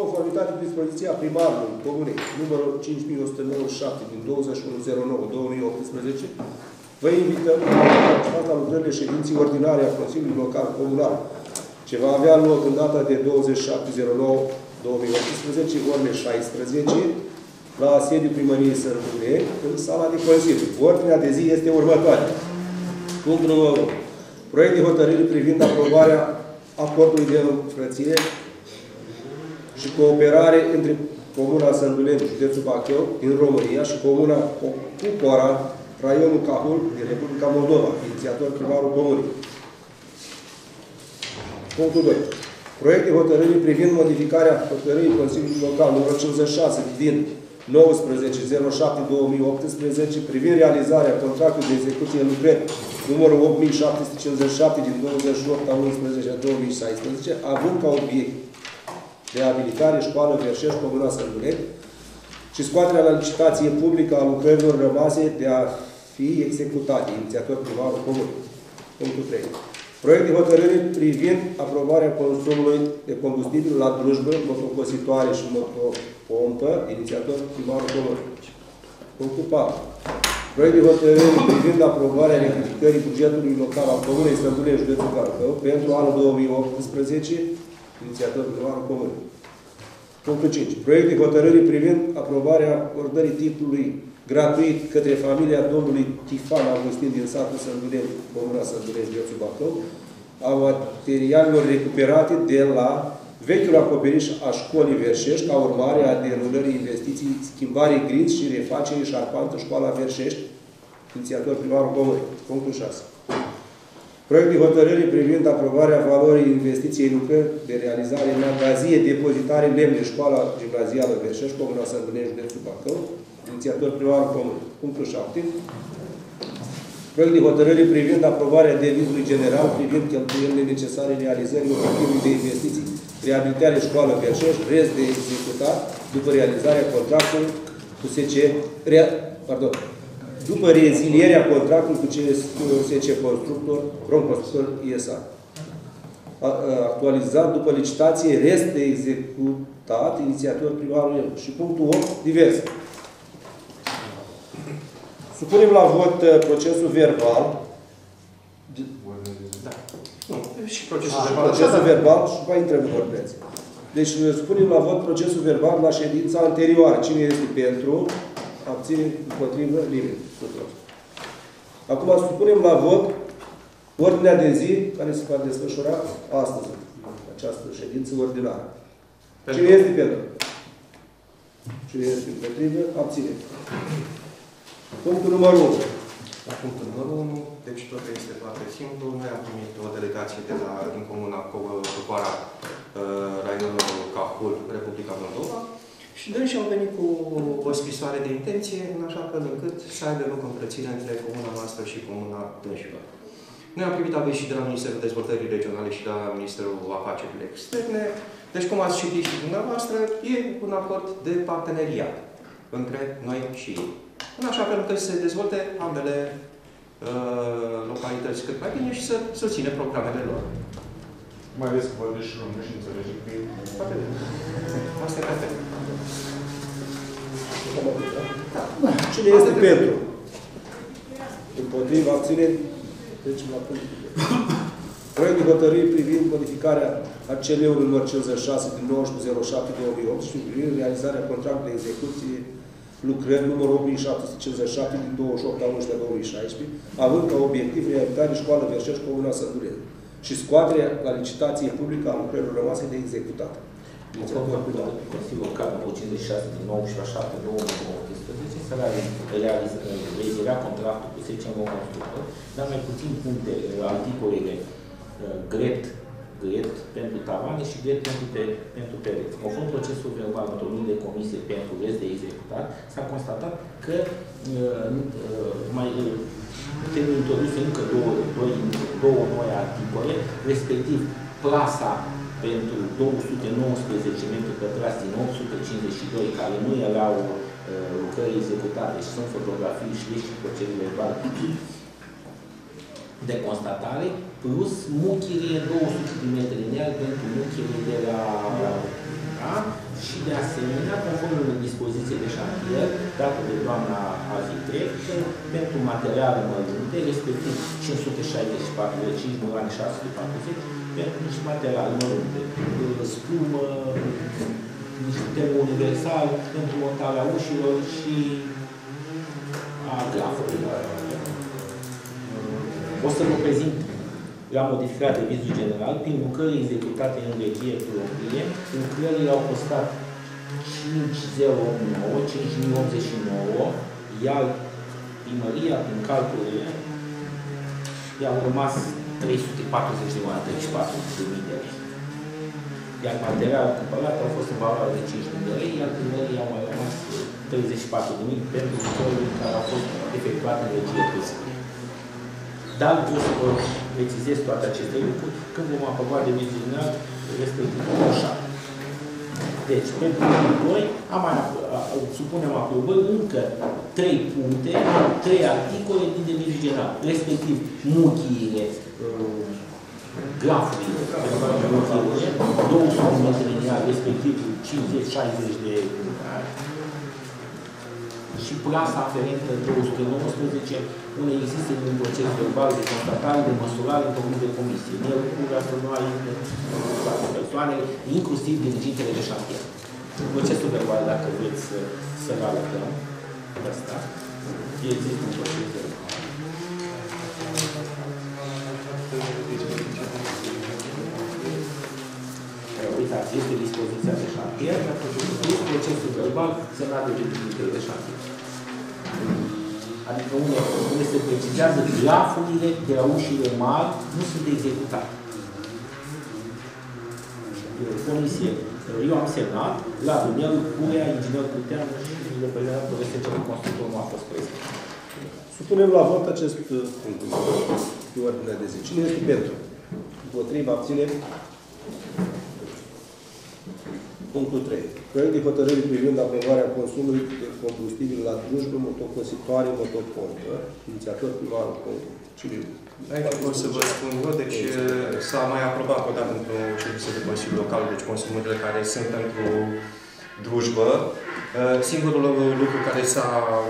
conformitate cu dispoziția primarului Comunei, numărul 5197 din 21.09.2018, vă invităm la participarea la lucrările ședinții ordinare a Consiliului Local Comunal, ce va avea loc în data de 27.09.2018, orele 16, la sediul primăriei Sărbune, în sala de Consiliu. Ordinea de zi este următoare. Punctul numărul 1. Proiect de hotărâre privind aprobarea acordului de înfrățire și cooperare între Comuna Sânduleni, județul Bacău, din România, și Comuna Cucora, raionul Cahul, din Republica Moldova, inițiator primarul Comunii. Punctul 2. Proiect de hotărâre privind modificarea hotărârii Consiliului Local numărul 56 din 19.07.2018 privind realizarea contractului de execuție în lucrări numărul 8757 din 28 a 11 a 2016, având ca obiect reabilitare, școală, Verșești, Comuna Sărbuneti și scoaterea la licitație publică a lucrărilor rămase de a fi executate, inițiator primarul comun. Punctul 3. Proiect de hotărâre privind aprobarea consumului de combustibil la drujbă, motocositoare și motopompă, inițiator primarul comun. Punctul 4. Proiect de hotărâre privind aprobarea rectificării bugetului local al Comunei Stădule, județul Bacău, pentru anul 2018, inițiator primarul Comunei. Punctul 5. Proiect de hotărâre privind aprobarea acordării titlului gratuit către familia domnului Tifan Augustin din satul Sănduleni, Comuna Sănduleni, județul Bacău, a materialelor recuperate de la vechiul acoperiș a școlii Verșești, ca urmare a derulării investiții, schimbare grinți și refacere șarpantă școala Verșești, inițiator primarul Comunei. Punctul 6. Proiect de hotărâre privind aprobarea valorii investiției lucrări de realizare în magazie, depozitare, lemne, școala gimnazială Verșești, Comuna Sândănești, județul Bacău, inițiator primarul Comunei. Punctul 7. Proiect de hotărâre privind aprobarea devizului general privind cheltuielile necesare realizării obiectivului de investiții reabilitare școală Verșești, rest de executat după realizarea contractului cu SC, rea, pardon, după rezilierea contractului cu CSC Constructor, Rom Constructor ISA. Actualizat după licitație, rest de executat, inițiator primarul Și punctul 8, diverse. Supunem la vot uh, procesul verbal. Da. Nu, și procesul A, verbal. procesul verbal și după intrăm în vorbeți. Deci uh, supunem la vot procesul verbal la ședința anterioară. Cine este pentru? Abține, împotrivă, nimeni. Tuturor. Acum supunem la vot ordinea de zi care se va desfășura astăzi, această ședință ordinară. Pentru. Cine este pentru? Cine este împotrivă? Abține. Punctul numărul 1. La punctul numărul 1, deci totul este foarte simplu. Noi am primit o delegație de la, din comuna Cocoara, raionul Cahul, Republica Moldova, și dânsi au venit cu o scrisoare de intenție, în așa fel încât să aibă loc împrățirea între comuna noastră și comuna dânșilor. Noi am primit aviz și de la Ministerul Dezvoltării Regionale și de la Ministerul Afacerilor Externe. Deci, cum ați citit și dumneavoastră, e un acord de parteneriat între noi și ei. În așa fel încât să se dezvolte ambele uh, localități cât mai bine și să susține programele lor. Mai ales că vorbesc și română și înțelege că e... Foarte bine. Asta e perfect. Cine este pentru? Împotriva abțineri? Trecem la punctul. Proiect de hotărâri privind modificarea ACL-ului număr 56 din 19.07.2008 și privind realizarea contractului de execuție lucrări numărul 8757 din 28 a 11 2016, având ca obiectiv reabilitare școală Verșești Comuna Sădureni și scoaterea la licitație publică a lucrărilor rămase de executat. Conform cu Consiliul Local numărul 56 din 19 a 7 2018, să realiza contractul cu SCM Constructor, dar mai puțin puncte, articolele grept, grept pentru tavane și grept pentru, pe, pentru pereți. Conform procesul verbal într-o de comisie pentru rest de executat, s-a constatat că uh, uh, mai uh, trebuie introduse încă două, două, două noi articole, respectiv plasa pentru 219 metri pătrați din 852, care nu erau uh, lucrări executate și sunt fotografii și și proceduri verbale de constatare, plus muchile 200 de metri lineari pentru muchile de la da? și de asemenea, conform unei dispoziție de șantier dată de doamna Azitrec, pentru materiale mărunte, respectiv 564 de 5 milioane 640, pentru niște materiale mărunte, spumă, niște termo universal pentru montarea ușilor și a grafurilor. O să vă prezint la modificat de vizul general prin lucrări executate în regie proprie. Lucrările au costat 5089, 5089, iar primăria, prin calculele, i-au rămas 340 de mani, 34 de mii de lei. Iar materialul cumpărat au fost în valoare de 5 mii de lei, iar primării au mai rămas 34 de mii pentru lucrările care au fost efectuate în regie proprie. Dar vreau să vă precizez toate aceste lucruri când vom aproba de viziunea respectiv așa. Deci, pentru noi, am mai, supunem aprobări încă trei puncte, trei articole din deviz general, respectiv muchiile, grafurile, muchiile, 200 de metri lineari, respectiv 50-60 de și plasa aferentă 219, unde există un proces verbal de constatare, de măsurare în comun de comisie. El cu astronomia toate persoanele, inclusiv dirigintele de șantier. Procesul verbal, dacă vreți să, să-l arătăm, ăsta, există un proces verbal. Uitați, este dispoziția de șantier, este procesul verbal semnat de dirigintele de șantier. Adică unde, unde se precizează grafurile de la ușile mari nu sunt executate. Comisie. Eu am semnat la Dunel, Curea, inginer Puteanu și reprezentantul SCL Constructor nu a fost prezent. Supunem la vot acest uh, punct de ordine de zi. Cine este pentru? Împotriva, abține? Punctul 3. Proiect de hotărâre privind aprobarea consumului de combustibil la drujbă, motocositoare, motopompă. Inițiator primarul. Cine? Aici pot să vă spun eu, deci s-a mai aprobat o dată într-o ședință de Consiliu Local, deci consumurile care sunt pentru drujbă. Singurul lucru care s-a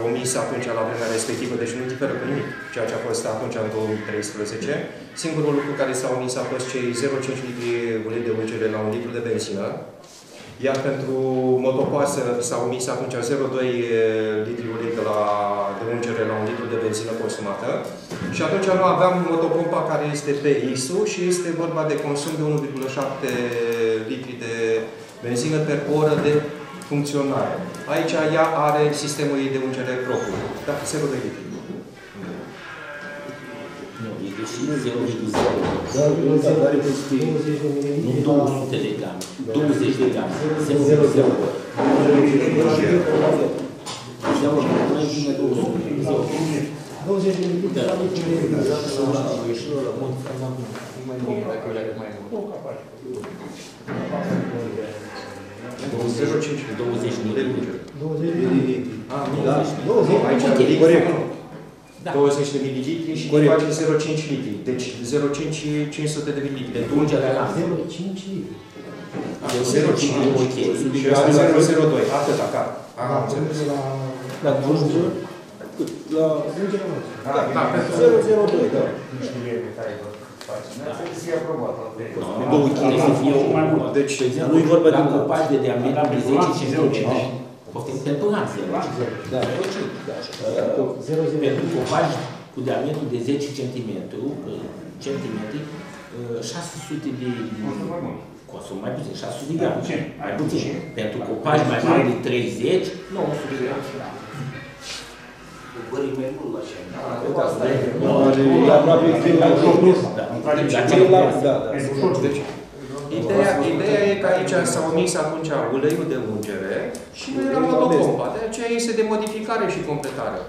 omis atunci la vremea respectivă, deci nu diferă cu nimic ceea ce a fost atunci în 2013, singurul lucru care s-a omis a fost cei 0,5 litri ulei de ungere la un litru de benzină, iar pentru motocoasă s-a omis atunci 0,2 litri ulei de, la, de ungere la un litru de benzină consumată. Și atunci nu aveam motopompa care este pe ISU și este vorba de consum de 1,7 litri de benzină per oră de funcționare. Aici ea are sistemul ei de ungere propriu, dar 0,2 litri. Nu, e greșit, 0,0. Da, nu, da, dar are pustii. Nu 200 de grame, 20 de grame. 0,0. Înseamnă că noi vine 200. 20 de minute. Da. Cu 0,5 20 de de ungere. 20 de minute. Ah, nu, Da. 20 Aici, Ok. corect. Da. 20 de mililitri și Corect. face 0,5 litri. Deci 0,5 și 500 de mililitri. Pentru ungerea la 0,5 litri. 0,5 Ok. și ăsta 0,02. Atâta, gata. Am înțeles. La... La drujbă, La Ungerea noastră. Da, pentru 002, da. Nu știu bine care vă faci. Să fie aprobat. două chile să fie o mai mult. Deci, De exemplu, nu-i vorba la de- copaci de diametru de 10 cm. Poftim, pentru lanț, Da. Uh, 0,0. Pentru copaci cu diametru de 10 cm, centimetri, uh, 600 de consum mai puțin, 600 de grame. puțin. Mai puțin. Pentru copaci mai mari de 30, 900 de grame. E aproape kilul la Da. Deci, Dar Kilul la... ce- Da, da. Deci, ideea, ideea e că aici s-a omis atunci uleiul de ungere și nu era motopompa. De aceea este de modificare și completare.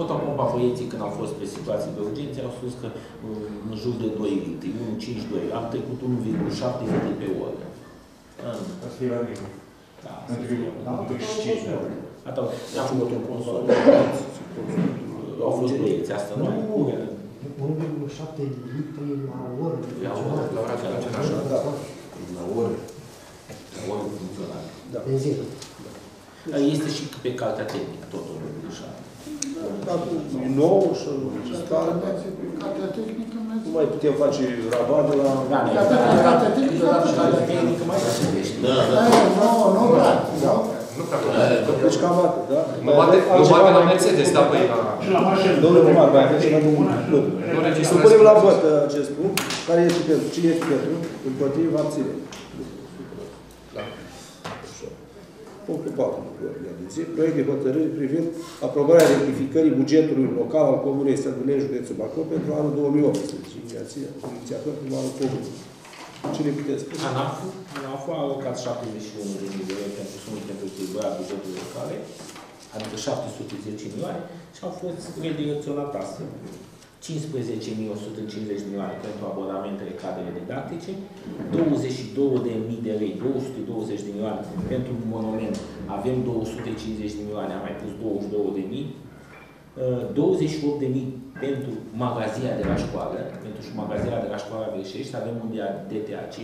Motopompa băieții când au fost pe situații de urgență au spus că uh, în jur de 2 litri, 1,52, am trecut 1,7 litri pe oră. Ah, O să fie la mine. Da, Între 25 de ore. Atunci, am făcut un consum. Au fost băieți, asta nu ai cură. 1,7 litri la oră. La oră, la ora de funcționare. Da. La ore. La oră funcțională. Da. Benzină. Este și pe calitatea tehnică, totul. Așa. Acum e nou și stare. Cartea tehnică mai Nu mai putem face rabat de la... Da, Da, da, da, calitatea tehnică, calitatea da. tehnică mai găsește. Da, da. Nu, nu prea. Da. Nu prea cunosc. Deci cam atât, da? Nu bate, nu bate la Mercedes, da, păi la... Și la mașină. Domnul primar, mai aveți ceva de Nu. Nu registrez. Supunem la vot uh, acest punct. Care este pentru? Cine este pentru? Împotriva abține. Da. Așa. Punctul 4. de pe ordinea de zi. Proiect de hotărâre privind aprobarea rectificării bugetului local al Comunei Sărbuneni, județul Bacău, pentru anul 2018. Inițiație- Inițiator primarul Comunei. Cine puteți spune? ANAF, ANAF a alocat 71 de mii de euro pentru sume pentru echilibrarea bugetului locale, adică 710 milioane, și au fost redirecționate astfel. 15.150 milioane pentru abonamentele cadrele didactice, 22.000 de lei, 220 de milioane pentru un monument, avem 250 de milioane, am mai pus 22.000, uh, 28.000 pentru magazia de la școală, pentru și magazia de la școala Greșești, avem un DTAC,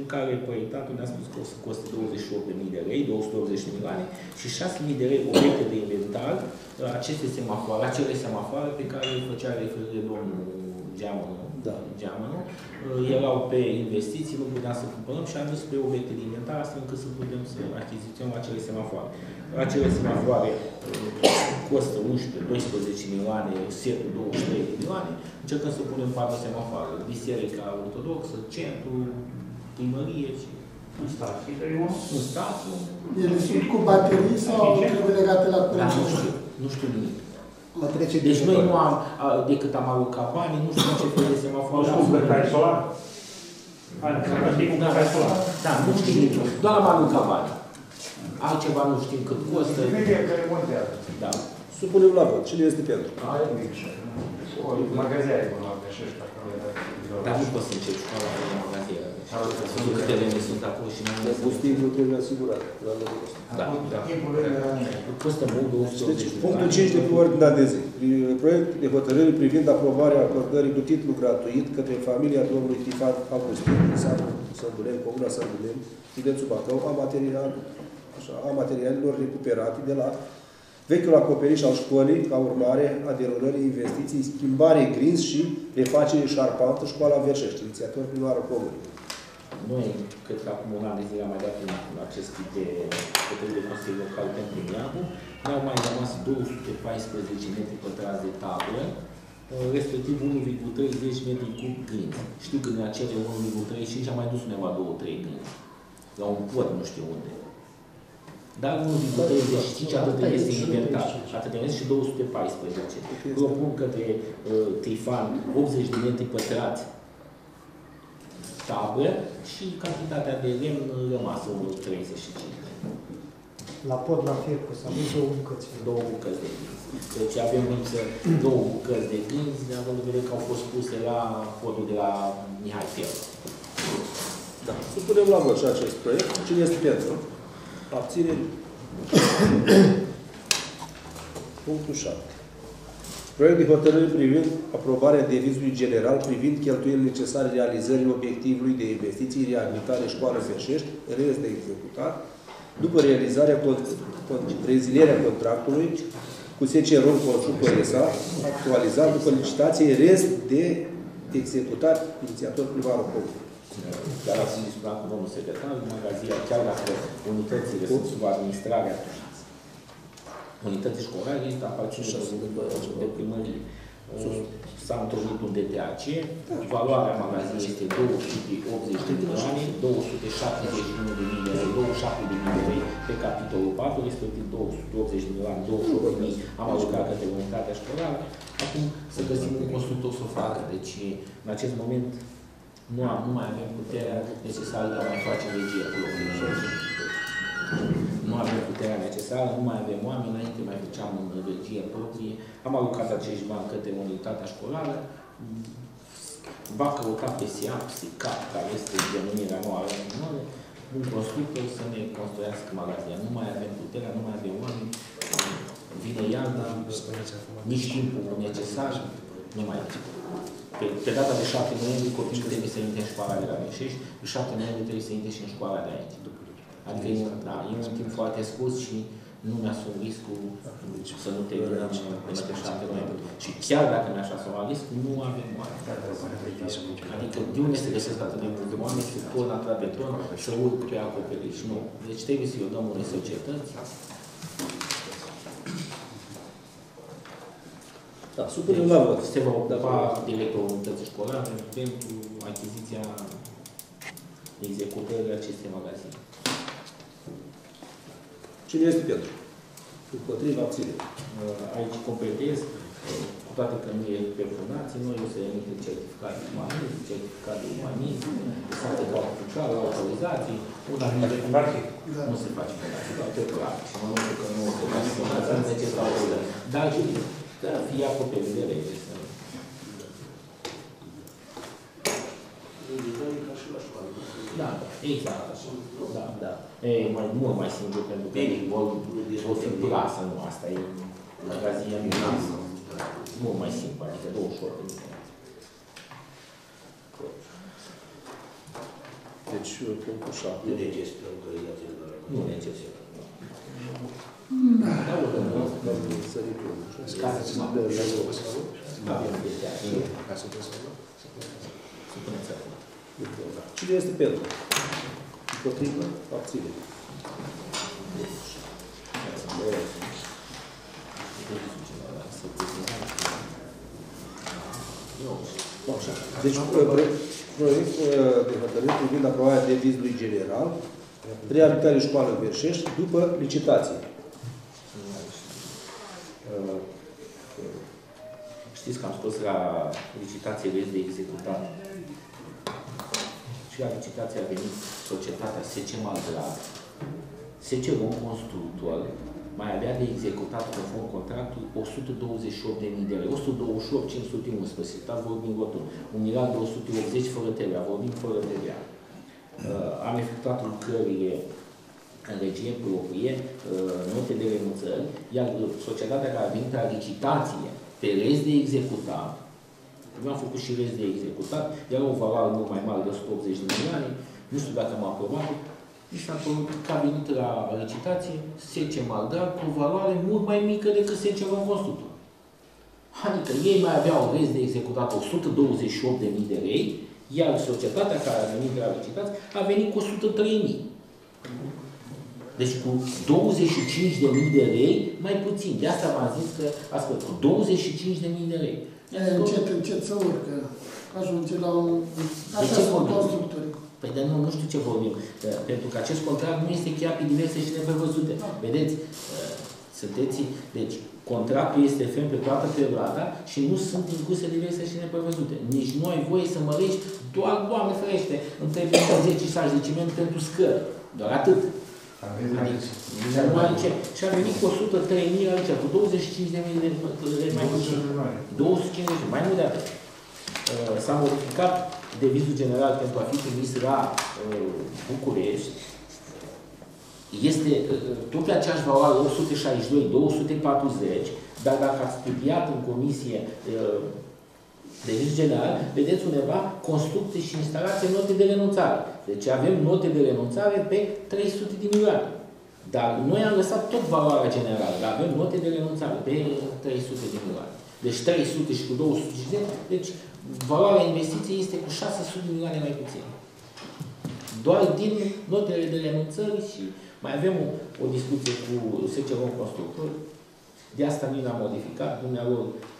în care proiectatul ne-a spus că o să coste 28.000 de lei, 280 de milioane și 6.000 de lei obiecte de inventar, aceste semafoare, acele semafoare pe care îi făcea referire domnul Geamănu, Da. Geamănu, erau pe investiții, nu puteam să cumpărăm și am dus pe obiecte de inventar, astfel încât să putem să achiziționăm acele semafoare. Acele semafoare costă 11-12 milioane, setul 23 de milioane, încercăm să punem patru semafoare, biserica ortodoxă, centru, primărie și în statul. Ele sunt cu baterii sau trebuie legate la Dar curent? nu știu, nu știu nimic. La trece Deci noi nu am, a, decât am alocat banii, nu știu ce fel de semafoare. Nu știu, că ai solar. Hai, să știi cum Da, ai solar. da, nu știu nimic. Doar am alocat bani. Altceva nu știm cât costă. Cred că remontează. Da. Supunem la vot. Cine este pentru? Ai mic și o magaziare până la Beșești, acolo era. Dar nu pot să încep școala în magazieră. Pentru că terene sunt acolo și nu am Combustibilul trebuie asigurat. la locul ăsta. Da, da. Costă mult 280 Deci, de punctul bani. 5 de pe ordinea de zi. Proiect de hotărâre privind aprobarea acordării cu titlu gratuit către familia domnului Tifan Augustin din satul Sănduleni, Comuna Sănduleni, județul Bacău, a, material, așa, a materialelor recuperate de la vechiul acoperiș al școlii, ca urmare a derulării investiții, schimbare grinz și refacere șarpantă, școala Verșești, inițiator primarul comunei. Noi, cred că acum un an de zile am mai dat un acest tip de hotărâre de Consiliul Local pentru Neagu. Ne-au mai rămas 214 metri pătrați de tablă, respectiv 1,30 metri cub grinzi. Știu că din acele 1,35 am mai dus undeva 2-3 grinzi. La un pod, nu știu unde. Dar 1,35 atât este inventar. Atât este și 214. Propun către uh, Trifan 80 de metri pătrați tablă și cantitatea de lemn rămasă 1,35. La pod, la fier, cu să aveți două bucăți. Două bucăți de grinzi. Deci avem însă două bucăți de grinzi, de având în vedere că au fost puse la podul de la Mihai Fier. Da. Supunem la vot și acest proiect. Cine este pentru? Abține. Punctul 7. Proiect de hotărâre privind aprobarea devizului general privind cheltuielile necesare realizării obiectivului de investiții, reabilitare școală Feșești, rest de executat, după realizarea con- con- rezilierea contractului cu SCR-ul Consultor SA, actualizat după licitație, rest de executat, inițiator primarul Comunei. Dar ați discutat cu domnul secretar, magazia, chiar dacă unitățile sunt sub administrarea unității școlare, este aparține de, de primărie. S-a întâlnit un DTAC, valoarea magazinului este 280 de milioane, 271 de mii de lei, 27 de mii de lei pe capitolul 4, respectiv 280 de milioane, 28 de mii. Am alocat către unitatea școlară. Acum să găsim un constructor să o facă. Deci, în acest moment, nu, am, nu mai avem puterea necesară de a mai face regie acolo. Nu avem puterea necesară, nu mai avem oameni, înainte mai făceam în regie proprie. Am alocat acești bani către unitatea școlară. Va căuta pe SIAP, SICAP, care este denumirea nouă a nouă, un constructor să ne construiască magazia. Nu mai avem puterea, nu mai avem oameni. Vine iarna, nici timpul necesar, nu mai avem. Pe, pe data de 7 noiembrie copilul trebuie să intre în școala de la Meșești, pe 7 noiembrie trebuie să intre și în școala de aici. Adică e, un- da, e un timp foarte scurs și nu mi-asum riscul să nu terminăm până pe 7 noiembrie. Și chiar dacă mi-aș asuma riscul, nu avem oameni. Adică de unde se găsesc atât de multe oameni să torn atât de ton, să urc pe acoperiș? Nu. Deci trebuie să-i o dăm unei societăți. Da, supunem la vot. Se va ocupa directorul unității școlare pentru achiziția executării acestei magazine. Cine este pentru? Împotriva abține. Uh, Aici completez, uh, cu toate că nu e pe fundație, noi o să emitem certificat de umanism, certificat de umanism, state ca oficial, autorizații, una dintre fundații Da. nu se face fundație, doar pe plan. Și mă numesc că nu se face fundație, nu necesită autorizare. Dar și să fie acoperit de lege. să- Da, exact așa. Da, da. E mai mult mai simplu pentru că ei vor, vor fi plasă, nu, asta e magazin mult mai simplu, adică două ușor. Deci, punctul 7. Nu necesită autorizație de la Nu necesită. Da, urmă, nu. Domnul Săritu. Care să mă Avem chestia. Ca să vezi. Să puneți acolo. Cine este pentru? Împotrivă? Abține. Bun, așa. Deci, pro- pro- proiect uh, de hotărâre privind aprobarea devizului general, reabilitare școală în Berșești, după licitație. Uh, Știți că am spus la licitație vezi de executat. Și la licitație a venit societatea SC Malgrad, SC Rom Constructor, mai avea de executat conform contractului 128.000 de lei, 128, 511, dar vorbim rotund, 1 miliard 280 fără TVA, vorbim fără TVA. Uh, am efectuat lucrările în regie proprie, uh, note de renunțări, iar societatea care a venit la licitație pe rest de executat, eu am făcut și rest de executat, era o valoare mult mai mare de 180 de milioane, nu știu dacă am aprobat, și s-a părut că a venit la licitație Sece Maldar cu o valoare mult mai mică decât Sece Rom Constructor. Adică ei mai aveau rest de executat 128.000 de lei, iar societatea care a venit la licitație a venit cu 103.000. Deci cu 25.000 de lei mai puțin. De asta v-am zis că a scăzut cu 25.000 de lei. E, încet, încet să urcă. Ajunge la un... Așa ce sunt vorbim? constructori. Păi de nu, nu știu ce vorbim. Uh, Pentru că acest contract nu este încheiat pe diverse și neprevăzute. Vedeți, uh, sunteți, deci contractul este ferm pe toată perioada și nu sunt incluse diverse și neprevăzute. Nici nu ai voie să mărești doar, Doamne ferește, între 10 și 60 de ciment pentru scări. Doar atât. Adică, nu mai ce. Și a venit cu 103.000 aici, cu 25 de mii de lei mai puțin. 250, mai mult de atât. Uh, S-a modificat devizul general pentru a fi trimis la uh, București. Este uh, tot pe aceeași valoare 162, 240, dar dacă ați studiat în comisie uh, devizul general, vedeți undeva construcții și instalații note de renunțare. Deci avem note de renunțare pe 300 de milioane. Dar noi am lăsat tot valoarea generală, dar avem note de renunțare pe 300 de milioane. Deci 300 și cu 250, deci valoarea investiției este cu 600 de milioane mai puțin. Doar din notele de renunțări și mai avem o, o discuție cu SCR Constructor. De asta nu l-am modificat. Dumnealor uh,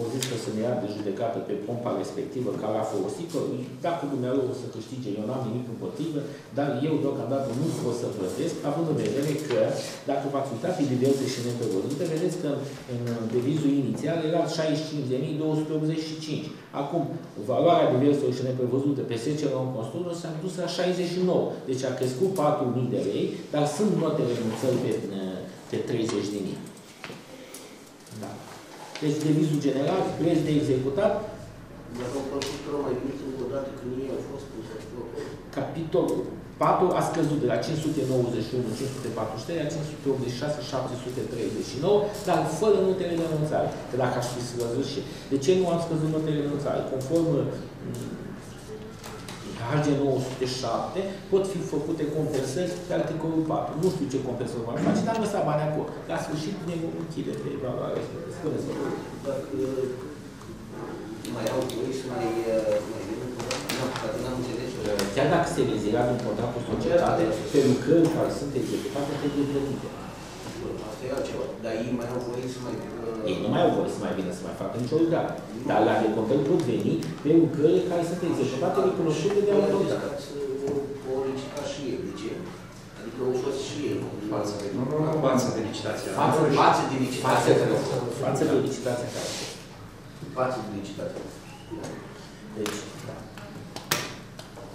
o zis că să ne ia de judecată pe pompa respectivă care a folosit-o. Dacă dumnealor o să câștige, eu n-am nimic împotrivă, dar eu deocamdată nu pot să plătesc, având în vedere că, dacă v-ați uitat pe diverse și neprevăzute, vedeți că în devizul inițial era 65.285. Acum, valoarea diverselor și neprevăzute pe 10 la un constructor s-a dus la 69. Deci a crescut 4.000 de lei, dar sunt note renunțări pe, pe 30.000. Da. Deci devizul general, preț de executat, Dacă au constructură mai mică, odată când ei au fost puse acolo. Capitolul 4 a scăzut de la 591, 543 la 586, 739, dar fără notele de renunțare. Că dacă aș fi scăzut și... De ce nu am scăzut notele de renunțare? Conform mm, HG 907, pot fi făcute compensări pe articolul 4. Nu știu ce compensări vor face, dar am lăsat bani acolo. La sfârșit ne vom închide pe evaluare. Spuneți vă rog. Dacă mai au voie să mai, uh, mai vină, nu, poate n-am înțeles. Chiar dacă se rezera din contract cu societate, pe lucrări care sunt executate, trebuie plătite. Asta e altceva. Dar ei mai au voie să mai... uh, Ei nu mai au voie să mai vină să mai facă nicio lucrare. Dar la recompensări pot veni pe lucrări care sunt executate recunoscute de autoritate. Dacă o licita și ei, de ce? Adică au fost și ei. Față de, Nu, nu, nu. față de licitația. Față, față de licitație. Față de, față de licitația care a fost. Față de licitație. Deci, da.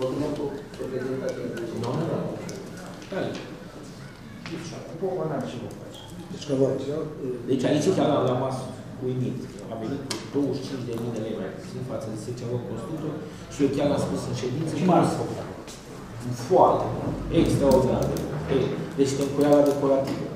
Documentul reprezentativ. Nu, nu, nu. Da, După n-am ce vă face. Deci, că vă aici, Deci aici chiar am rămas uimit. A venit cu 25 de mii de lei mai puțin față de 10 lor constructor și eu chiar am spus în ședință Și mai ați făcut. foarte extraordinar. de mult. Ei, Deci temporada decorativă.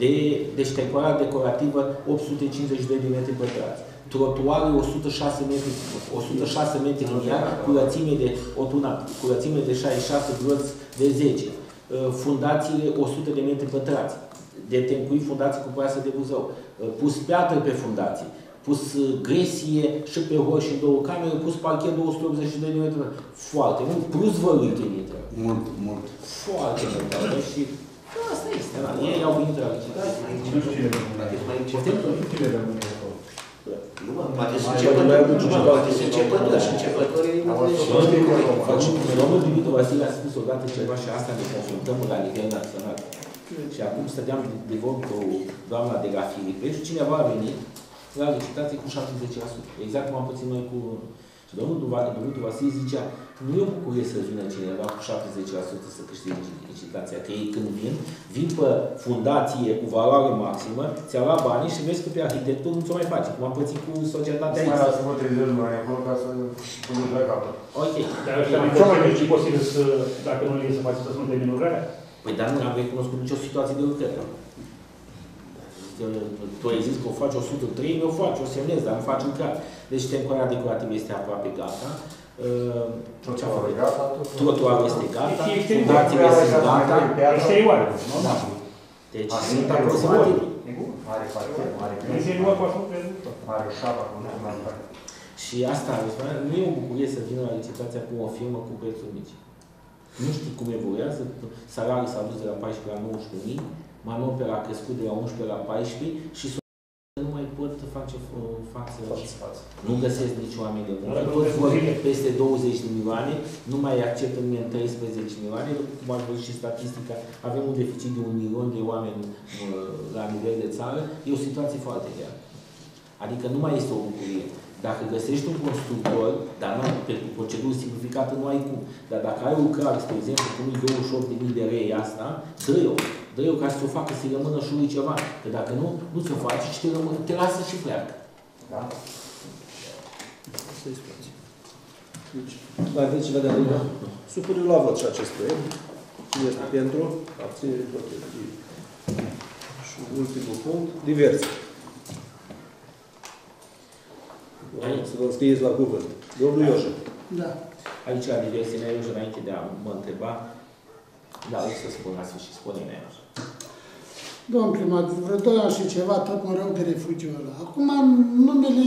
De, deci temporada decorativă 852 de metri pătrați. Trotuare 106 metri, 106 metri liniar, curățime de otunat, curățime de 66 groți de 10. Uh, Fundațiile 100 de metri pătrați. De tempuit fundații cu poiasă de Buzău. Uh, Pus piatră pe fundații. Pus uh, gresie și pe hoș și două camere, pus parchet 282 de metri. pătrați. Foarte mult. Plus văruit în intră. Mult, mult. Foarte mult. da, Și asta este. Da. Ei au venit la licitație. Nu știu cine rămâne. Poate mai Nu început. știu cine rămâne acolo. Nu, mă, poate să Mai- începă, mai aduce nu, ceva. poate să începă, da, și începătorii nu Auzi, și- să știi că- Domnul Dumitru Vasile a spus odată ceva și asta ne consultăm la nivel național. Și acum stăteam de, de vorbă cu doamna de la Filipe și cineva a venit la licitație cu 70%. Exact cum am puțin noi cu... Și domnul Duva- Dumitru Vasile zicea, nu e o bucurie să vină cineva cu 70% să câștige licitația, că ei când vin, vin pe fundație cu valoare maximă, ți-a luat banii și vezi că pe arhitectul nu ți-o mai face, cum am pățit cu societatea Mai X. lasă vă 30 luni acolo ca să puneți la capăt. Ok. Dar ăștia mai cel mai deci posibil să, dacă nu le iese mai să nu termin lucrarea? Păi dar nu am recunoscut nicio situație de lucrare. Că Tu ai zis că o faci 103, mi-o faci, o semnez, dar nu faci lucrare. Deci temporada decorativă este aproape gata. Uh, Ce a Trotuarul făcut? gata, tot. Trotuarul este gata, Și exterior. fundațiile sunt gata. Exterior, nu? Da. Deci Are sunt interior. aproximativ. E bun. Are parchet, are Exterior poate să nu Are o șapă acolo, nu am dat. Și asta, îți spun, nu e o bucurie să vină la licitația cu o firmă cu prețuri mici. Nu știi cum evoluează, salariul s-a dus de la 14 la 19.000, manopera a crescut de la 11 la 14 și nu mai pot face uh, față. Nu găsesc nici oameni de muncă. Dar nu Toți găsesc vor zile. peste 20 de milioane, nu mai acceptă nimeni 13 milioane, după cum ați văzut și statistica, avem un deficit de un milion de oameni uh, la nivel de țară, e o situație foarte grea. Adică nu mai este o bucurie. Dacă găsești un constructor, dar nu, pe procedură simplificată nu ai cum. Dar dacă ai o lucrare, spre exemplu, cu 28.000 de lei asta, dă-i-o. Dă-i-o ca să o facă să-i rămână și lui ceva. Că dacă nu, nu ți-o face și te, rămâne, te lasă și pleacă. Da? Să-i spuneți. Deci, mai aveți ceva de adăugat? Supunem la vot și acest proiect. Cine este pentru? Abținere împotrivă. Și ultimul punct, diverse. Aici. Să vă înscrieți la cuvânt. Domnul Ioșa. Da. Aici, la diverse, ne și înainte de a mă întreba, da, o să spun la sfârșit, spune ne Domnul primar, de vreo doi ani și ceva, tot mă rog de refugiul ăla. Acum, numele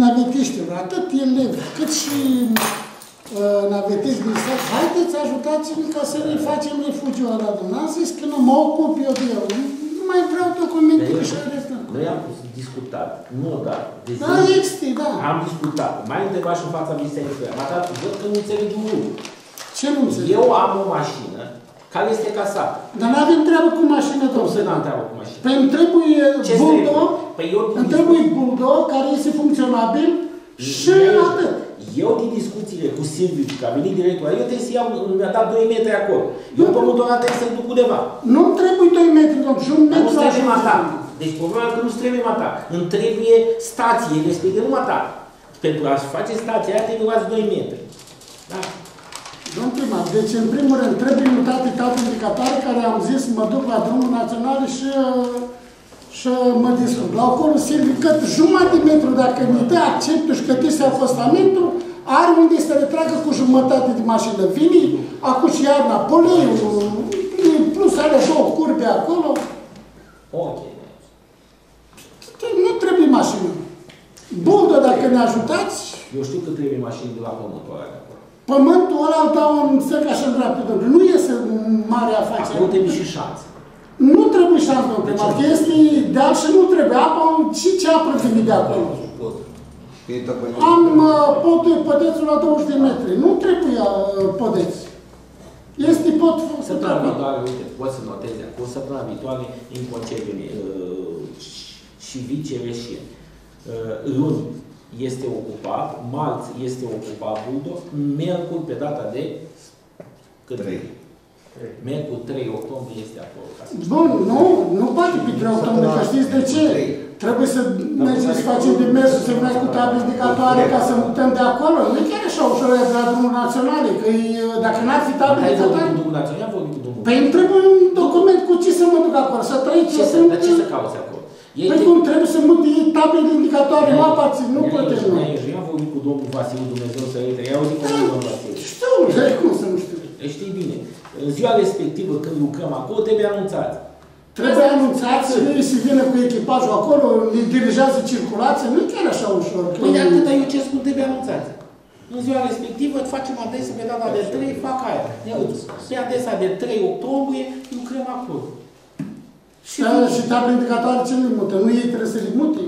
navetiștilor, atât elevi, cât și uh, navetiști din stat, haideți, ajutați-mi ca să ne facem refugiul ăla. Domnul, am zis că nu mă ocup eu de el. Nu mai vreau documente Dar eu- și restul. Noi am discutat, nu odată, de Da, zi, este, da. am discutat, mai întrebat și în fața ministerului. M-a dat, văd că nu înțelegi un lucru. Ce nu înțeleg? Eu am o mașină care este casată. Dar nu avem treabă cu mașina, Cum să domnule. n-am treabă cu mașina? Păi îmi trebuie Ce bulldog, trebuie? Păi eu din îmi trebuie bulldog care este funcționabil și atât. Eu din discuțiile cu Silviu, că a venit directul, eu trebuie să iau, mi-a dat 2 metri acolo. Eu pământul ăla trebuie să-l duc undeva. Nu-mi trebuie 2 metri, domnule, și un Dar nu metru trebuie așa. mata. Deci problema e că nu trebuie mata. Îmi trebuie stație, respectiv nu mata. Pentru a face stația aia trebuie luați 2 metri. Da? Domnul primar, deci în primul rând trebuie mutate tabele indicatoare care am zis mă duc la drumul național și, uh, și mă discut. La acolo Silvi cât jumătate de metru dacă mi dă acceptul și cătise acostamentul, are unde să retragă cu jumătate de mașină. Vine, acum și iarna, poleiul, plus are două curbe acolo, Ok. nu trebuie mașină. Buldă, dacă ne ajutați, Eu știu că trebuie mașini de la pământul ăla de acolo. Pământul ăla îl dau în stânga și în dreapta, domnule. Nu iese mare afacere. Acolo trebuie și șanță. Nu trebuie șans, domnule primar, că este deal și nu trebuie apa și ce apă vine de acolo. Am uh, podul, podețul la 20 de metri. Nu trebuie uh, podeț. Este pot Săptămâna viitoare, uite, poți să notezi acolo, săptămâna viitoare, în concepere uh, și- și vicere și uh, luni este ocupat, marți este ocupat Budo, miercuri pe data de cât? 3. Miercuri 3 octombrie este acolo. ca să- Bun, nu, nu poate pe 3 octombrie, că știți de ce? Trebuie să mergem să facem demersul, să mai cu tabele indicatoare ca să mutăm de acolo. Nu e chiar așa ușor de la drumul național, că e- dacă n-ar fi tabele Ai vorbit indicatoare... cu domnul național, ai vorbit cu domnul. Păi îmi trebuie un document cu ce să mă duc acolo, să trăiți ce ce să, sunt... dar ce să cauți acolo? Ei Păi te- cum trebuie să mut ei tabele indicatoare, nu aparțin, nu Nea plătesc Ieși, nu. Nea Ieși, Eu am vorbit cu domnul Vasile, Dumnezeu să îi trăi, auzit cu domnul Vasile. Știu, dar cum să nu știu. Deci Știi bine, în ziua respectivă când lucrăm acolo, trebuie anunțat. Trebuie anunțat să ei să vină cu echipajul acolo, le dirigează circulația, nu e chiar așa ușor. că Păi de e- atâta eu ce spun trebuie anunțat. În ziua respectivă facem adresa pe data de 3, fac aia. Ia uite, Pe adresa de 3 octombrie lucrăm acolo. Și Da, și tabele indicatoare ce le mută? Nu ei trebuie să le mute?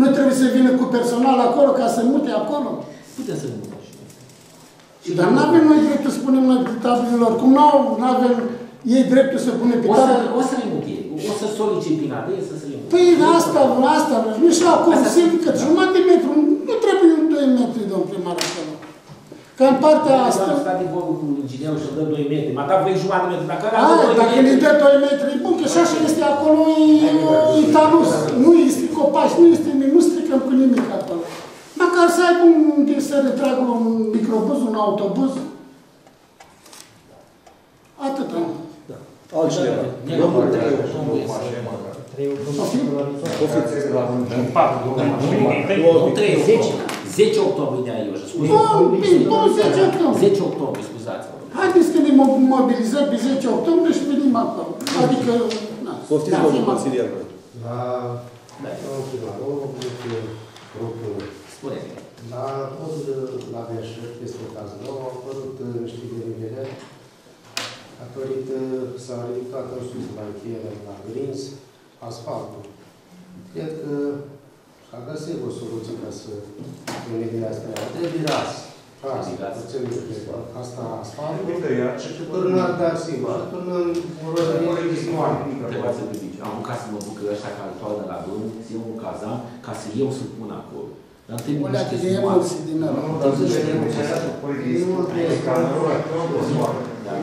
Nu trebuie să vină cu personal acolo ca să mute acolo? putem să nu și noi. Dar nu avem noi dreptul să spunem noi tabelilor, cum nu avem ei dreptul să punem pe O să, tabele. o să le mute, o să solicit prin adresă să le mute. Păi asta, asta, nu și acum, Asta- simt că jumătate de metru, nu trebuie un 2 metri, domn primar, acolo. Că în partea Asta... asta, Am stat de vorbă cu inginerul și dă 2 metri. M-a dat voi jumătate de metru. Dacă a, are dacă ne dă 2 metri, e bun, că și așa este acolo, e, e talus, nu este copaci, nu este nimic, nu stricăm cu nimic acolo. Măcar să aibă unde să retragă un microbuz, un autobuz. Atât. Altcineva. Domnul 3 octombrie. În patru, Nu 3 octombrie. 10 octombrie de aici. Bun, bine, bun, 10 octombrie. 10 octombrie, scuzați-vă. Haideți că ne mo- mobilizăm pe 10 octombrie și venim acolo. Adică, na, Poftiți, da, domnul fim acolo. consilier. La Da. domnul primar, o grup Spuneți-mi. La podul de la Verșă, peste cazul nou, au apărut uh, niște denivele datorită s-a ridicat în sus la încheiere la Grins asfaltul. Cred că s-a găsit o soluție ca să remedie asta. Trebuie ras. Ras, puțin de asta asfaltul. Uite, ia și Și turnăm, da, sigur, și turnăm o rozărie de smoane. Trebuia să ridici. Am apucat să mă duc ăștia care toarnă la drum, să iau un cazan, ca să eu să pun acolo. Dar îmi trebuie O leacă niște de smoane. emoții din ăla. Nu, dar să vedem ce se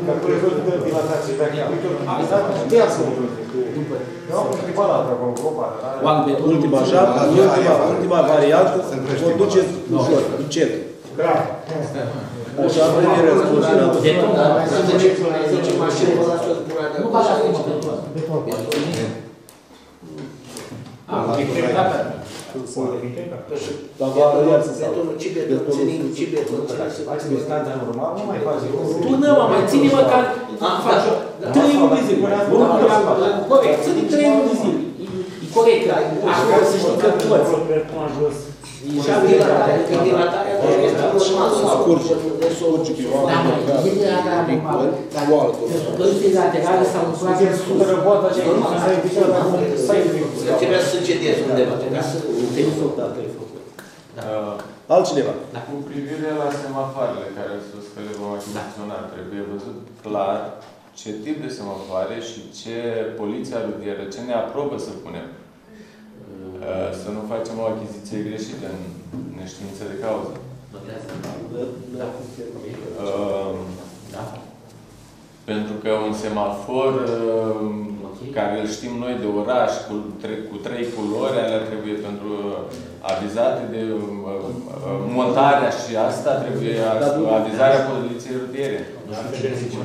Că prezolvi de dilatație, dacă uite, viață. Eu am întrebat la asta, acolo, opa, Oameni pentru Ultima șapte, ultima, ultima variantă, conduceți ușor, încet. Da. Așa primi răspunsul la tot. Beton, da. Să zice- să zice mașină, ăla să spunea de Nu acolo. bași acum beton. Ah, ok, gata. Dar va iar să sau. Betonul, ce beton, ținem, ce beton, ce să Faci distanța normal, nu mai faci. Turnăm, mai ține măcar faci trei luni de zile. Nu, nu, nu, Corect, să din trei luni de zile. E corect, că acolo să știi că poți. Și am Dilatarea, că dilatarea este normal. Scurge, De sol. scurge ceva. Da, mă, linia aia normală. Goală. Părțile laterale sau în față în sus. Că trebuie să încetezi undeva. ca să- Trebuie făcut, da, trebuie făcut. Altcineva. Cu privire la semafoarele care au spus că le vom achiziționa, trebuie văzut clar ce tip de semafoare și ce poliția rutieră, ce ne aprobă să punem. Uh, Să nu facem o achiziție greșită în neștiință de cauză. Uh, Da. Pentru că un semafor uh, care îl știm noi de oraș cu, tre- cu trei culori, alea trebuie trebuie pentru avizate de uh, uh, montarea și asta trebuie avizarea poliției rutiere. Nu știu ce zice,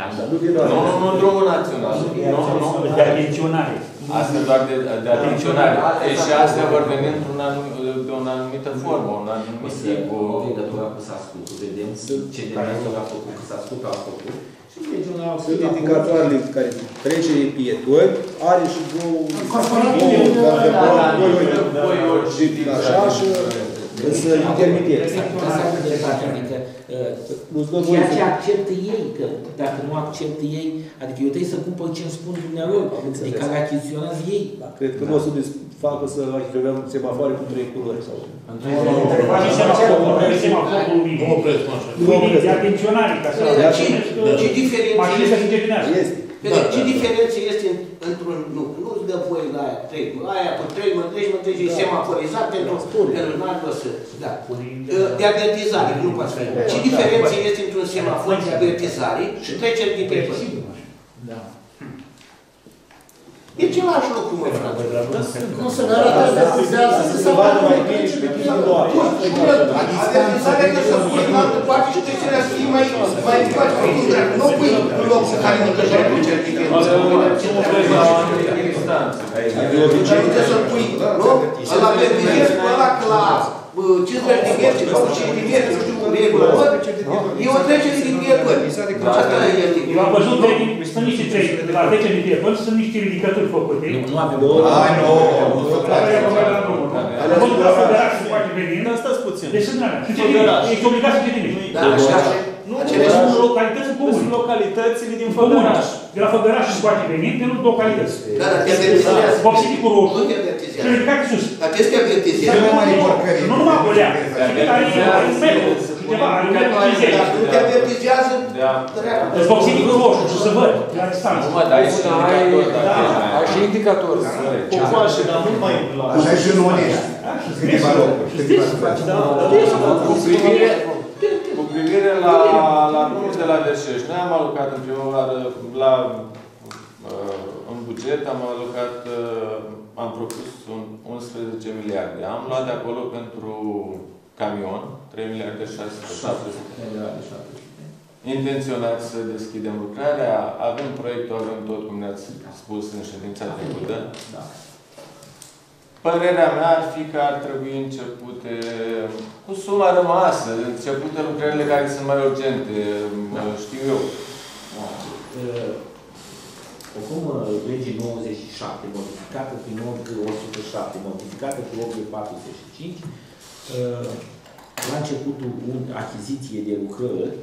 da? Dar nu din Nu, nu, nu drumul național. Nu, nu. De atenționare. Asta doar de, de atenționare. E și astea vor veni într-un anum, de o anumită formă, un anumit tip. În legătură cu Sascutul, vedem ce demersul a făcut, că Sascutul a făcut. Și regional Sunt indicatoarele care trece de pietoni, are și două... Corporatul două de- două ori și din așa și însă intermediere. Asta cu dreptate, adică uh, Nu-ți dă voie ceea ce să- acceptă ei, că dacă nu acceptă ei, adică eu trebuie să cumpăr ce îmi spun dumnealor, de care achiziționează ei. Cred că nu o să ne facă să achiziționăm semafoare cu trei culori sau... Face semaforul, face semaforul mic. Nu opresc, nu așa. Nu opresc. De atenționare, ca să... De Ce, ce diferență Mașinile să se este? încetinească. Este. Vedeți, Ce diferență este în- într-un lucru? Nu-ți dă voie la aia, trei, aia cu trei mă treci, mă treci, e semaforizat pentru pentru n-ar vă să... Da. De avertizare, nu poate fi. Ce diferență este între un semafor de avertizare și trecere de pietoni? Da. E același lucru, măi, frate. Nu se vede că avertizează să se vadă mai bine. și pe tine nu Avertizarea că să pui în altă parte și trecerea să fie mai, mai poate fi intrată. Nu pui în locul în care nu trece trecere de De obicei, Trebuie să-l pui, nu? Îl avertizezi pe ăla că la bă, 50 de metri, 85 de metri, nu știu cum e regulă, bă, e o trecere de pietoni. Asta este. Eu am văzut trei, sunt niște trei, la 10 de pietoni, sunt niște ridicături făcute. Nu, nu avem Ai, nu, nu sunt Care e problema la drumul. Am văzut la federaș și face venin. Dar stați puțin. Deci sunt alea. Și ce Ești obligat să cetiniști. Da, așa. Nu, Acele Sunt sunt localități sunt comune. localitățile din Comune. Făgăraș. De la Făgăraș și Scoate Venin, pe localități. Da, dar te avertizează. Vopsitii cu roșu Nu te și avertizează. ridicate sus. Dar trebuie să te avertizează. Cele mai porcării. Nu numai colea. Are are un metru și ceva, are un metru 50. Dacă nu te avertizează, Da. treaba. Deci vopsitii cu roșu și să văd la distanță. Nu mă, dar ești indicator. dacă Ai și indicator. Popoașe, dar mult mai la... Așa și în Onești. Câteva locuri. Câteva locuri. Cu privire, cu privire la, la drumul de la Verșești, noi am alocat în prima oară la, uh, în buget, am alocat, uh, am propus un 11 miliarde. Am luat de acolo pentru camion, 3 miliarde 600, 700. Intenționați să deschidem lucrarea, avem proiectul, avem tot, cum ne-ați spus în ședința trecută. Da. Părerea mea ar fi că ar trebui începute cu suma rămasă, începute lucrările care sunt mai urgente, știu eu. Uh, Conform uh, legii 97, modificată prin 107, modificată cu 845, uh, la începutul un achiziție de lucrări,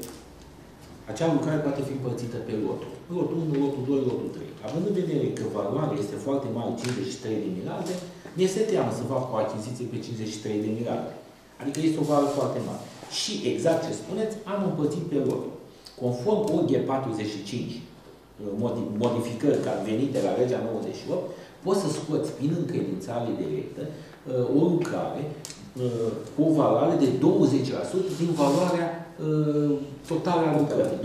acea lucrare poate fi împărțită pe loturi. Lotul 1, lotul 2, lotul 3. Având în vedere că valoarea este foarte mare, 53 de miliarde, mi este teamă să fac o achiziție pe 53 de miliarde. Adică este o valoare foarte mare. Și exact ce spuneți, am împărțit pe loturi. Conform OG 45, modi- modificări care venite la legea 98, poți să scoți prin încredințare directă uh, o lucrare uh, cu o valoare de 20% din valoarea uh, totală a lucrării.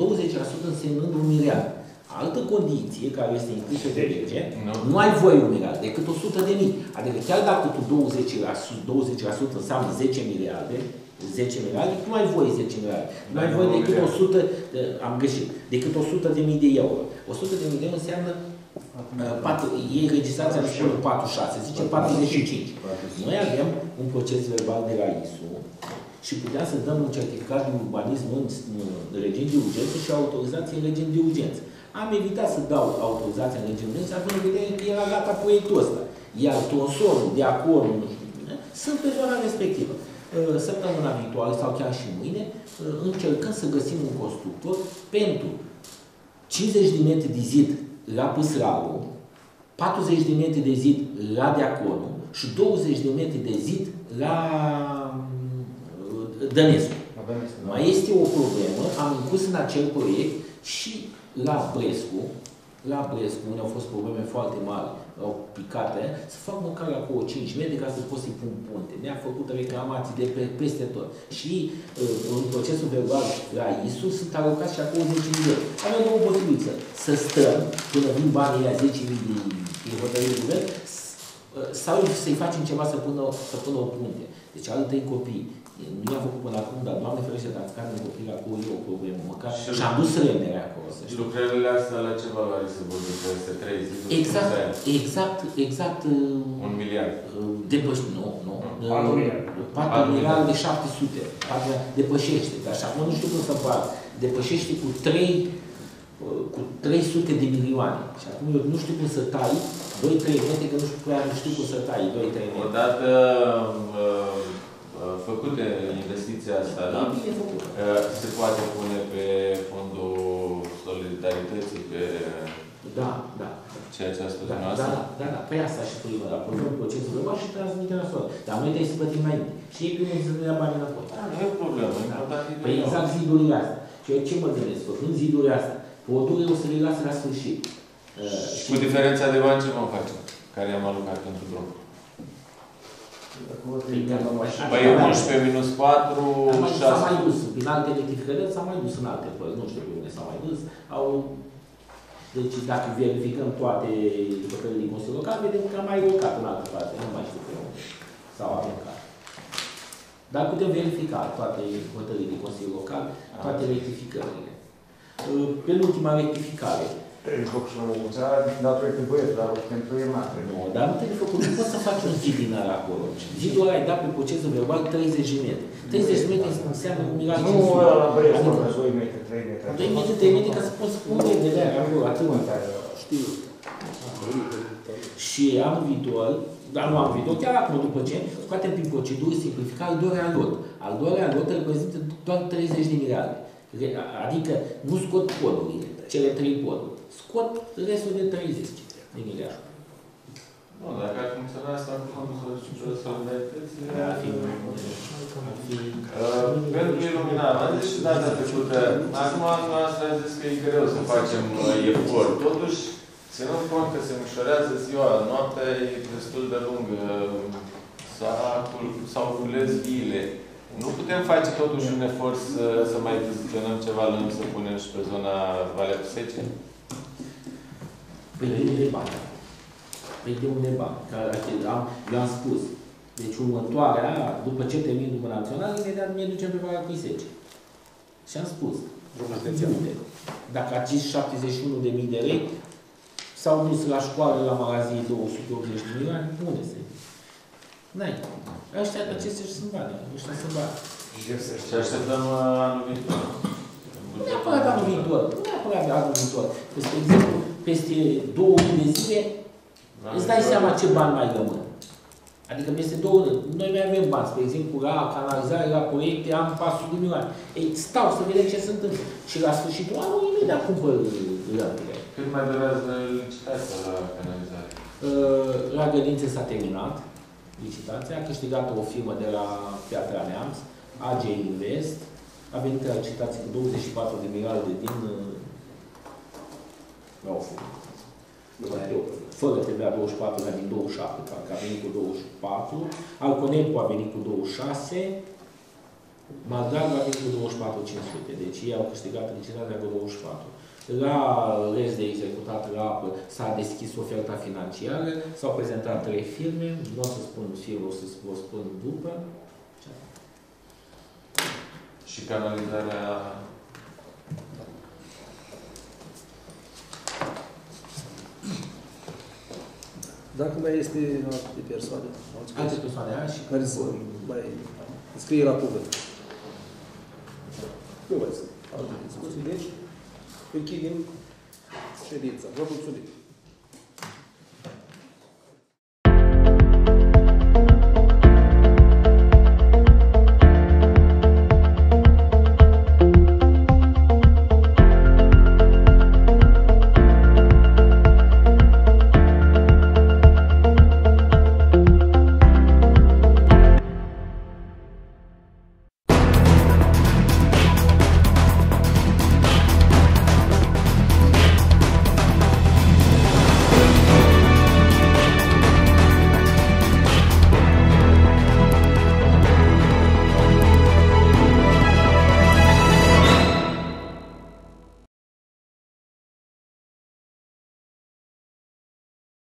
20% însemnând un miliard. Altă condiție care este inclusă de lege, Nu. nu ai voie un miliard, decât 100 de mii. Adică chiar dacă tu 20%, 20% înseamnă 10 miliarde, 10 miliarde, tu nu ai voie 10 miliarde. Nu ai Dar voie nu decât miliarde. 100, de- am greșit, decât 100 de mii de euro. 100 de mii de euro înseamnă uh, patru, e registrația în spune 46, zice 45. Noi avem un proces verbal de la ISU și puteam să dăm un certificat de urbanism în, în regim de urgență și autorizație în regim de urgență. Am evitat să dau autorizația în regim de urgență, având în vedere că era gata proiectul ăsta. Iar tronsonul de acolo, nu știu bine, sunt pe zona respectivă. Uh, Săptămâna viitoare sau chiar și mâine, uh, încercăm să găsim un constructor pentru 50 de metri de zid la Păsraru, 40 de metri de zid la Deaconu și 20 de metri de zid la mm, Dănescu. Mai este o problemă, am inclus în acel proiect și la Brescu, la Brescu, unde au fost probleme foarte mari, au picate, să fac măcar acolo 5 metri ca să pot să-i pun punte. Ne-a făcut reclamații de pe, peste tot. Și uh, în procesul verbal la ISU sunt alocați și acolo 10 milioane. Avem două posibilități. Să stăm până vin banii aia 10.000 de de hotărâri de guvern Uh, Sau să-i facem ceva să pună, să pună o punte. Deci al trei copii. Nu i-am făcut până acum, dar Doamne ferește, dacă cade un copil acolo, e o problemă. Măcar Și- și am dus remere acolo, să Și știi. lucrările astea la ce valoare se vor duce peste 3 zile? Exact, exact, exact. uh, Un miliard. uh, Depăși, nu, nu. Patru miliarde. 4 miliarde 700. Patru miliarde. Depășește. Dar și acum nu știu cum să fac. Depășește cu 3 cu 300 de milioane. Și acum eu nu știu cum să tai 2-3 metri, că nu știu, prea nu știu cum să tai 2-3 metri. Odată uh, uh, făcute investiția asta, da? E bine făcut. Uh, Se poate pune pe fondul solidarității, pe Da, da. ceea ce a spus Da, da, dumneavoastră? da, da, da, pe asta și prima, aprobăm procesul global și transmiterea națională. Dar noi trebuie să plătim mai mult. Și ei primul să ne dea banii înapoi. Da, nu e o problemă, important e de Păi nou. exact zidurile astea. Și eu ce mă gândesc? Făcând zidurile astea, podurile o să le las la sfârșit. Uh, Și cu diferența de bani ce vom face? Care am alocat pentru drum? Păi 11 minus 4, S-a mai, s-a mai 6. dus, prin alte rectificări, s-a mai dus în alte părți, nu știu pe unde s-a mai dus. Au... Deci dacă verificăm toate hotărârile din Consiliul Local, vedem că am mai locat în altă parte, nu mai știu pe unde s-au alocat. Dar putem verifica toate hotărârile din Consiliul Local, toate rectificările. Uh, Penultima rectificare. Trebuie făcut și o țară datorită băieți, dar pentru el n-a trebuit. Nu, dar nu trebuie făcut, nu poți să faci un zid din ăla acolo. Zidul ăla ai dat pe procesul verbal 30 de metri. 30 de metri înseamnă un miliard Nu ăla la băieți, nu, Adică, că 2 metri, 3 metri. 2 metri, 3 metri ca să poți pune de alea acolo, atât. Știu. Și anul viitor, dar nu anul viitor, chiar acum după ce, scoatem prin proceduri simplificare al doilea lot. Al doilea lot reprezintă doar 30 de miliarde. Re- Adică nu scot podurile, cele trei poduri. Scot restul de 30 de miliarde. Nu, dacă ar funcționa asta cu fondul solidarității, Ar fi, ar fi Uh, pentru iluminare, am zis și data trecută, acum noastră a zis că e greu să facem uh, efort. Totuși, ținând cont că se micșorează ziua, noaptea e destul de lungă, s-a- s-au cules viile. Nu putem face totuși un efort să, să mai poziționăm ceva lâmb, să punem și pe zona Valea Pusece? Păi de unde bani? Păi de unde bani? Că am, eu am spus. Deci următoarea, după ce termin după național, imediat ne ducem pe Valea Cuisece. Și am spus. De unde? Dacă ați 71 de mii de lei, s-au dus la școală, la magazin 280 de milioane, unde se? N-ai. Ăștia, acestea sunt bani. Ăștia sunt bani. Și așteptăm uh, anul viitor. Nu neapărat anul viitor. Nu neapărat anul viitor. Deci, de exemplu, peste două luni de zile, îți dai seama ce bani mai rămân. Adică peste două luni. Noi mai avem bani. Spre exemplu, la canalizare, la proiecte, am 400 de milioane. Ei, stau să vedem ce se întâmplă. Și la sfârșitul anului, imediat cumpăr lămpile. Cât mai durează licitația la canalizare? Uh, La Gădințe s-a terminat licitația, a câștigat o firmă de la Piatra Neamț, AG Invest, a venit la licitație cu 24 de miliarde din uh, nu, fără TVA 24, dar din 27, parcă a venit cu 24, Alconepu a venit cu 26, Mardag a venit cu 24 500, deci ei au câștigat licitația cu 24. La rest de executat la apă s-a deschis oferta financiară, s-au prezentat trei firme, nu o să spun firme, o să vă spun după. Și canalizarea Dacă mai este alte persoane, alți Alte persoane, a, și care să mai scrie la cuvânt. Nu mai sunt alte discuții, deci închidem ședința. Vă mulțumim.